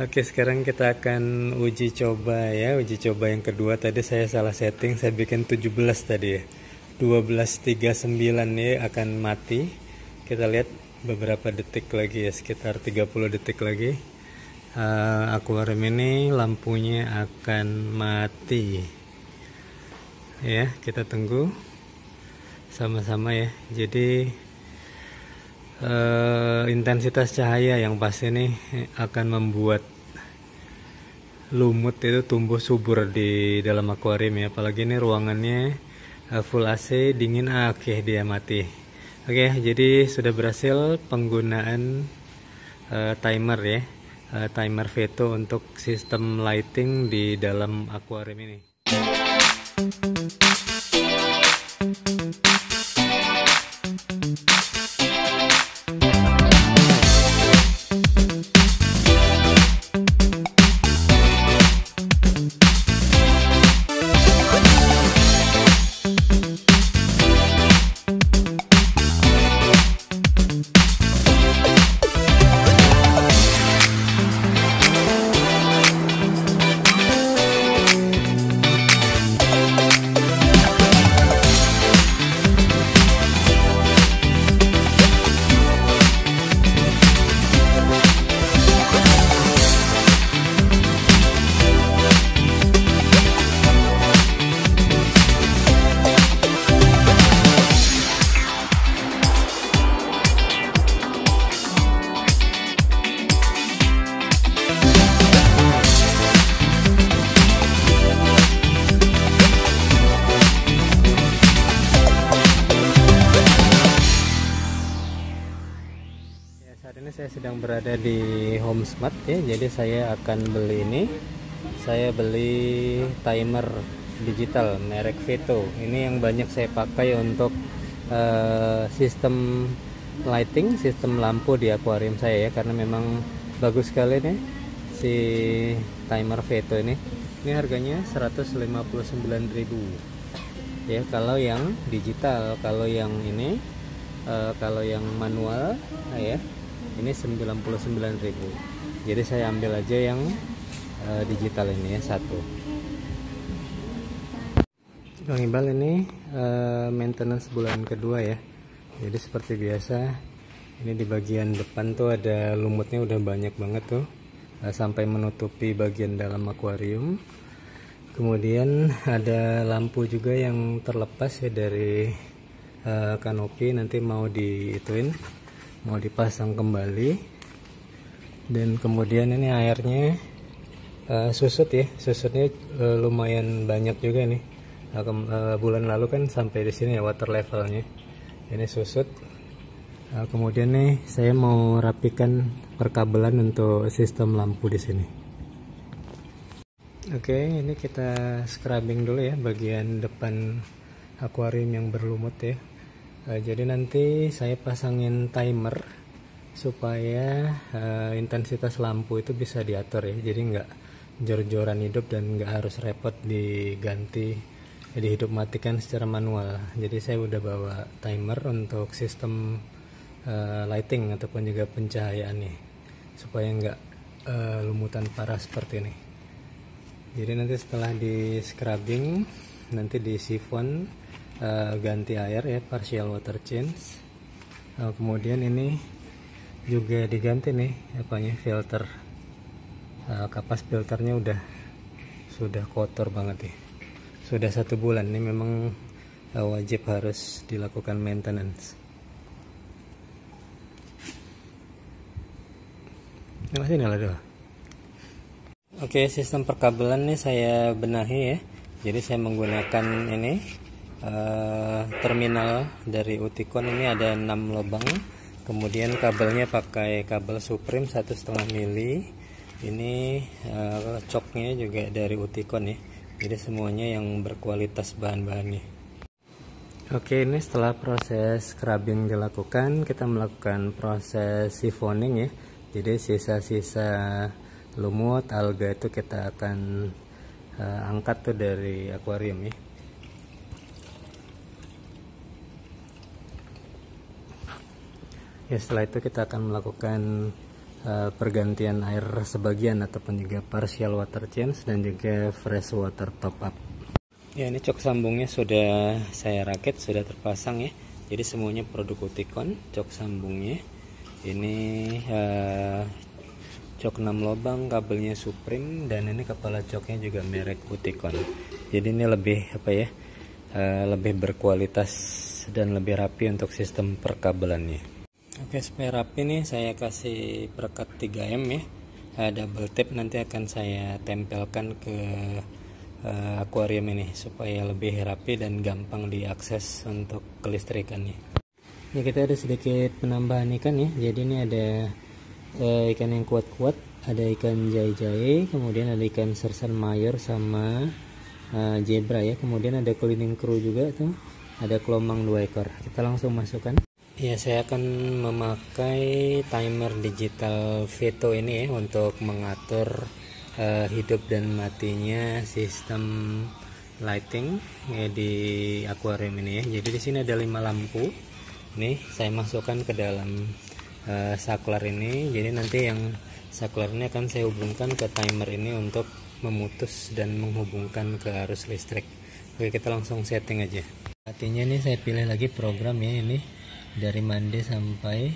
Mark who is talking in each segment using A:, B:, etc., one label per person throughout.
A: Oke sekarang kita akan uji coba ya. Uji coba yang kedua tadi saya salah setting Saya bikin 17 tadi ya. 12.39 ya akan mati. Kita lihat beberapa detik lagi ya Sekitar 30 detik lagi. Uh, Aquarium ini lampunya akan mati. Ya kita tunggu. Sama-sama ya. Jadi uh, intensitas cahaya yang pasti ini akan membuat lumut itu tumbuh subur di dalam akuarium ya. Apalagi ini ruangannya uh, full AC dingin ah, oke okay, dia mati. Oke okay, jadi sudah berhasil penggunaan uh, timer ya uh, timer veto untuk sistem lighting di dalam akuarium ini di Home Smart ya. Jadi saya akan beli ini. Saya beli timer digital merek Veto. Ini yang banyak saya pakai untuk uh, sistem lighting sistem lampu di akuarium saya ya. Karena memang bagus sekali nih si timer Veto ini. Ini harganya 159.000 ya kalau yang digital kalau yang ini uh, kalau yang manual nah ya ini 99.000 jadi saya ambil aja yang uh, digital ini ya satu. Bang ini uh, maintenance bulan kedua ya. Jadi seperti biasa ini di bagian depan tuh ada lumutnya udah banyak banget tuh. Uh, sampai menutupi bagian dalam akuarium. Kemudian ada lampu juga yang terlepas ya dari uh, kanopi. Nanti mau diituin mau dipasang kembali. Dan kemudian ini airnya uh, susut ya. Susutnya uh, lumayan banyak juga nih. Uh, uh, bulan lalu kan sampai di sini ya water levelnya. Ini susut. Uh, kemudian nih saya mau rapikan perkabelan untuk sistem lampu di sini. Oke ini kita scrubbing dulu ya bagian depan akuarium yang berlumut ya uh, jadi nanti saya pasangin timer supaya uh, intensitas lampu itu bisa diatur ya. Jadi nggak jor-joran hidup dan nggak harus repot diganti jadi hidup matikan secara manual. Jadi saya udah bawa timer untuk sistem uh, lighting ataupun juga pencahayaan nih supaya nggak uh, lumutan parah seperti ini. Jadi nanti setelah di scrubbing nanti di sifon uh, ganti air ya partial water change. Uh, kemudian ini juga diganti nih apanya filter. Uh, kapas filternya udah sudah kotor banget ya sudah satu bulan ini memang wajib harus dilakukan maintenance. Ini masih nyala doa oke sistem perkabelan nih saya benahi ya. Jadi saya menggunakan ini uh, terminal dari Uticon ini ada 6 lubang. Kemudian kabelnya pakai kabel Supreme satu setengah mili. Ini uh, coknya juga dari Uticon ya. Jadi semuanya yang berkualitas bahan-bahannya. Oke ini setelah proses scrubbing dilakukan kita melakukan proses siphoning ya. Jadi sisa-sisa lumut alga itu kita akan uh, angkat tuh dari akuarium ya ya setelah itu kita akan melakukan uh, pergantian air sebagian ataupun juga partial water change dan juga fresh water top up. Ya ini cok sambungnya sudah saya rakit sudah terpasang ya. Jadi semuanya produk Uticon cok sambungnya. Ini uh, cok 6 lubang kabelnya Supreme dan ini kepala coknya juga merek Uticon. Jadi ini lebih apa ya uh, lebih berkualitas dan lebih rapi untuk sistem perkabelannya oke supaya rapi nih saya kasih perekat 3M ya. Uh, double tape nanti akan saya tempelkan ke uh, akuarium ini supaya lebih rapi dan gampang diakses untuk kelistrikannya. Ya kita ada sedikit penambahan ikan ya. Jadi ini ada uh, ikan yang kuat-kuat ada ikan jai-jai kemudian ada ikan sersan mayor sama uh, zebra ya. Kemudian ada cleaning crew juga tuh. Ada kelomang dua ekor. Kita langsung masukkan ya saya akan memakai timer digital veto ini ya untuk mengatur uh, hidup dan matinya sistem lighting ya, di akuarium ini ya. Jadi di sini ada lima lampu. Nih saya masukkan ke dalam uh, saklar ini. Jadi nanti yang saklar ini akan saya hubungkan ke timer ini untuk memutus dan menghubungkan ke arus listrik. Oke kita langsung setting aja. Artinya ini saya pilih lagi program ya ini dari Monday sampai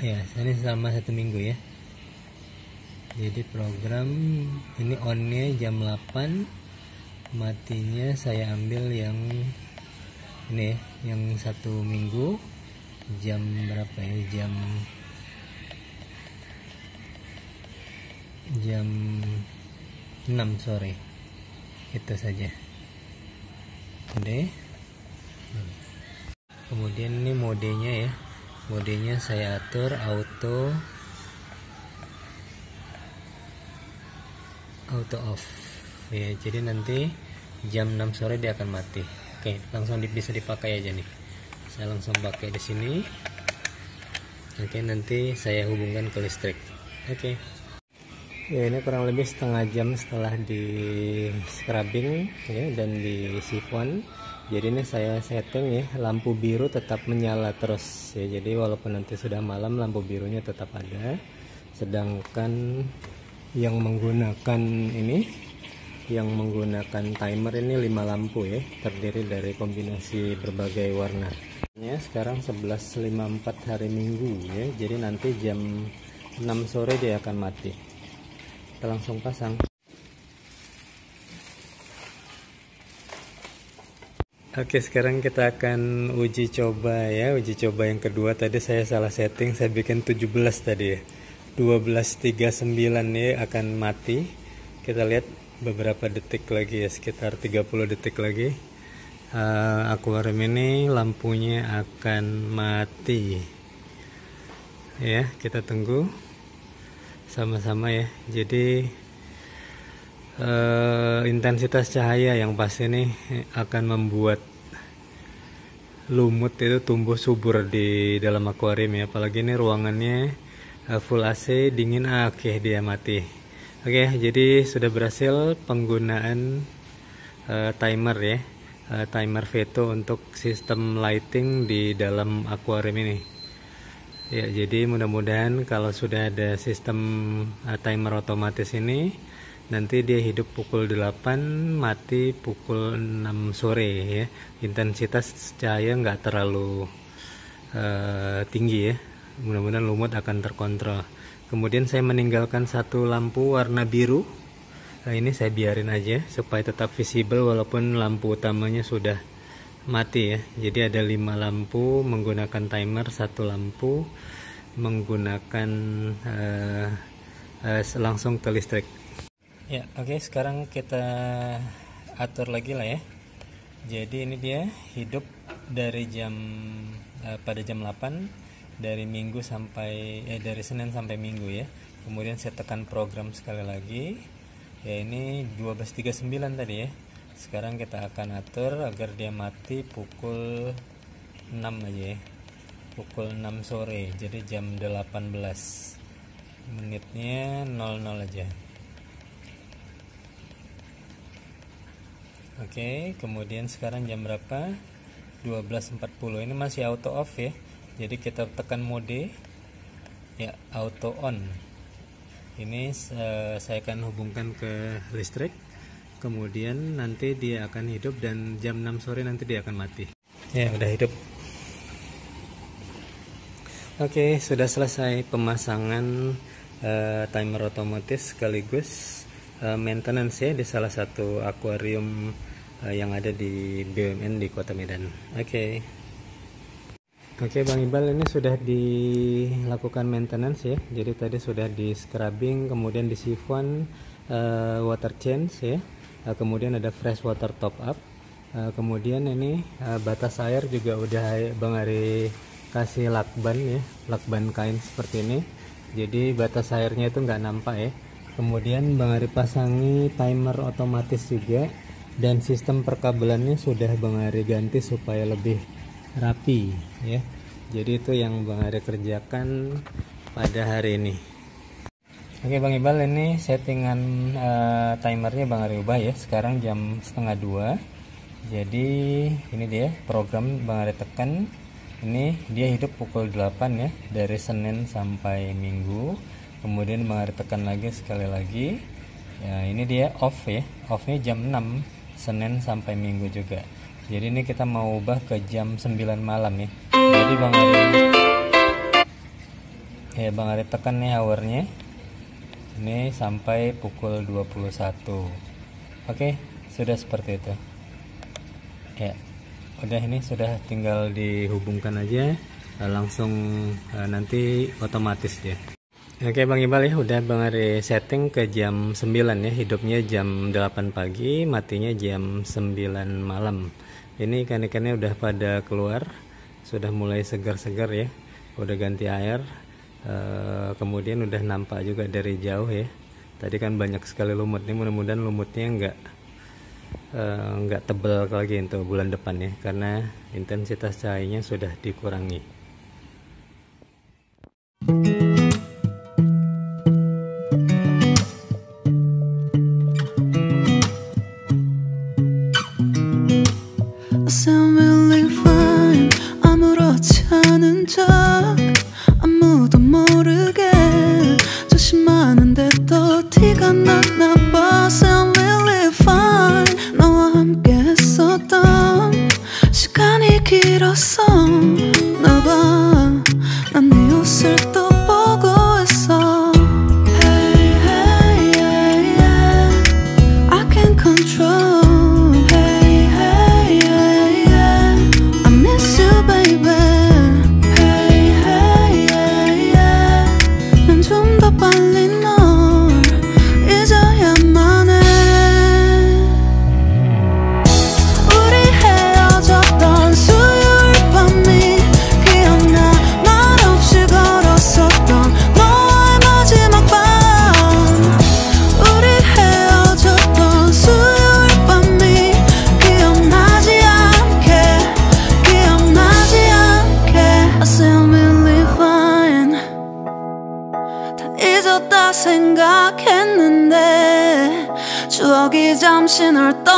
A: ya ini selama satu minggu ya. Jadi program ini onnya jam 8 matinya saya ambil yang ini ya, yang satu minggu. Jam berapa ya? Jam jam 6 sore. Itu saja. Oke kemudian ini modenya ya. Modenya saya atur auto auto off. Ya jadi nanti jam 6 sore dia akan mati. Oke langsung bisa dipakai aja nih. Saya langsung pakai di sini. Oke nanti saya hubungkan ke listrik. Oke. Ya ini kurang lebih setengah jam setelah di scrubbing ya dan di sifon jadi ini saya setting ya lampu biru tetap menyala terus ya. Jadi walaupun nanti sudah malam lampu birunya tetap ada. Sedangkan yang menggunakan ini yang menggunakan timer ini 5 lampu ya terdiri dari kombinasi berbagai warna ya sekarang 11.54 hari minggu ya. Jadi nanti jam 6 sore dia akan mati. Kita langsung pasang Oke sekarang kita akan uji coba ya. Uji coba yang kedua. Tadi saya salah setting saya bikin 17 tadi ya. 12.39 ini akan mati. Kita lihat beberapa detik lagi ya sekitar 30 detik lagi. Uh, akuarium ini lampunya akan mati. Ya kita tunggu. Sama-sama ya. Jadi uh, intensitas cahaya yang pasti ini akan membuat lumut itu tumbuh subur di dalam akuarium ya. Apalagi ini ruangannya Eh, full AC dingin ah, oke okay, dia mati. Oke okay, jadi sudah berhasil penggunaan uh, timer ya timer veto untuk sistem lighting di dalam akuarium ini. Ya jadi mudah-mudahan kalau sudah ada sistem timer otomatis ini nanti dia hidup pukul 8 mati pukul 6 sore ya. Intensitas cahaya nggak terlalu uh, tinggi ya. Mudah-mudahan lumut akan terkontrol. Kemudian saya meninggalkan satu lampu warna biru. Nah, ini saya biarin aja supaya tetap visible walaupun lampu utamanya sudah mati ya. Jadi ada lima lampu menggunakan timer satu lampu menggunakan uh, langsung ke listrik ya oke okay, sekarang kita atur lagi lah ya. Jadi ini dia hidup dari jam uh, pada jam 8 dari minggu sampai eh dari Senin sampai Minggu ya. Kemudian saya tekan program sekali lagi. Ya ini 12.39 tadi ya. Sekarang kita akan atur agar dia mati pukul 6 aja ya. Pukul 6 sore jadi jam 18 menitnya 00 aja Oke, kemudian sekarang jam berapa? 12.40. Ini masih auto off ya. Jadi kita tekan mode. Ya auto on. Ini uh, saya akan hubungkan ke listrik. Kemudian nanti dia akan hidup dan jam 6 sore nanti dia akan mati. Ya udah hidup. Oke sudah selesai pemasangan uh, timer otomatis sekaligus uh, maintenance ya di salah satu akuarium uh, yang ada di BUMN di Kota Medan. Oke. Oke Bang Iqbal ini sudah dilakukan maintenance ya. Jadi tadi sudah di scrubbing kemudian di siphon uh, water change ya. Uh, kemudian ada fresh water top up. Uh, kemudian ini uh, batas air juga udah Bang Ari kasih lakban ya lakban kain seperti ini. Jadi batas airnya itu nggak nampak ya. Kemudian Bang Ari pasangi timer otomatis juga dan sistem perkabelannya sudah Bang Ari ganti supaya lebih rapi ya. Jadi itu yang Bang Ari kerjakan pada hari ini. Oke Bang Ibal ini settingan uh, timernya Bang Ari ubah ya. Sekarang jam setengah dua. Jadi ini dia program Bang Ari tekan. Ini dia hidup pukul 8 ya dari Senin sampai Minggu. Kemudian Bang Ari tekan lagi sekali lagi. Ya ini dia off ya. Offnya jam 6 Senin sampai Minggu juga. Jadi ini kita mau ubah ke jam 9 malam ya. Jadi Bang Ari ya Bang Ari tekan nih hournya. Ini sampai pukul 21 oke sudah seperti itu. Ya udah ini sudah tinggal dihubungkan aja. Langsung eh, nanti otomatis ya Oke Bang Iqbal ya udah Bang Ari setting ke jam 9 ya. Hidupnya jam 8 pagi matinya jam 9 malam. Ini ikan-ikannya udah pada keluar sudah mulai segar-segar ya. Udah ganti air e, kemudian udah nampak juga dari jauh ya. Tadi kan banyak sekali lumut ini mudah-mudahan lumutnya enggak enggak tebal lagi untuk bulan depan ya karena intensitas cahayanya sudah dikurangi
B: 항상 really fine 아무렇지 않은 척 잠시 널 떠